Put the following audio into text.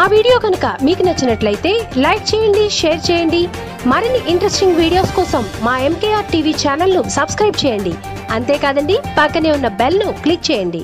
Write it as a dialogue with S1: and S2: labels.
S1: మా వీడియో కనుక మీకు నచ్చినట్లయితే లైక్ చేయండి షేర్ చేయండి. మరిన్ని ఇంట్రెస్టింగ్ వీడియోస్ కోసం మా ఎంకేఆర్ టీవీ ఛానల్ను సబ్స్క్రైబ్ చేయండి. అంతేకాదండి పక్కనే ఉన్న బెల్ను క్లిక్ చేయండి.